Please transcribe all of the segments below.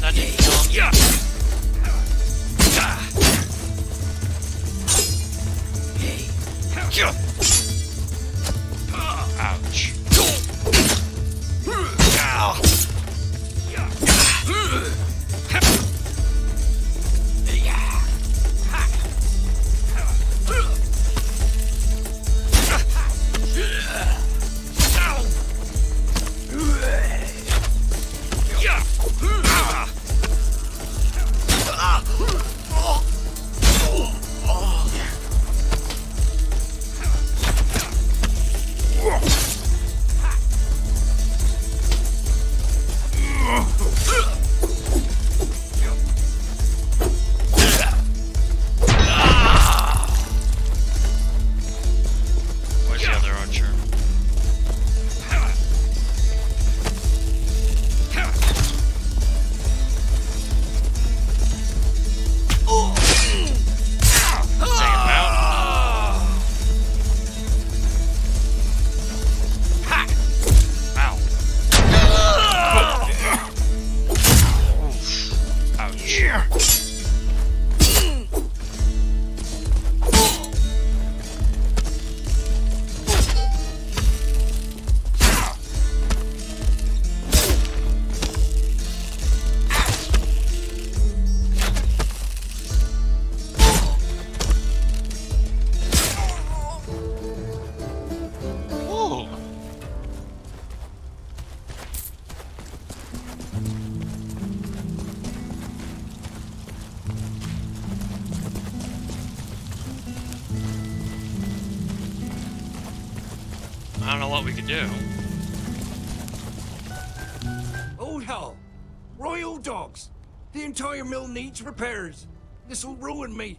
那你就。I don't know what we could do. Oh hell! Royal dogs! The entire mill needs repairs. This'll ruin me.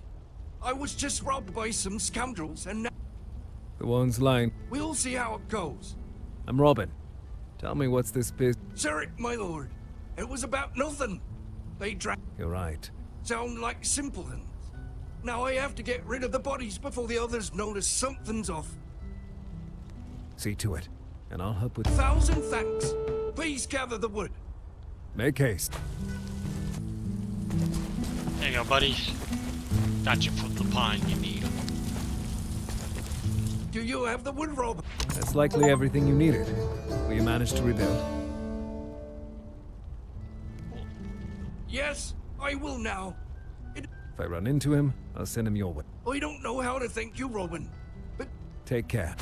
I was just robbed by some scoundrels, and now The one's lying. we'll see how it goes. I'm Robin. Tell me what's this biz. Sir, my lord, it was about nothing. They dra- You're right. sound like simpletons. Now I have to get rid of the bodies before the others notice something's off. See to it. And I'll help with. Thousand thanks. Please gather the wood. Make haste. There you go, buddy. Got you for the pine you need. Do you have the wood, Rob? That's likely everything you needed. Will you manage to rebuild? Yes, I will now. It- If I run into him, I'll send him your way. I don't know how to thank you, Robin. But Take care.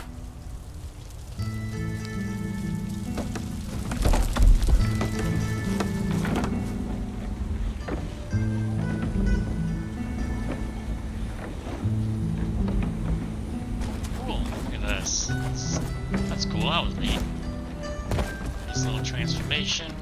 This. That's, that's cool. That was neat. Nice little transformation.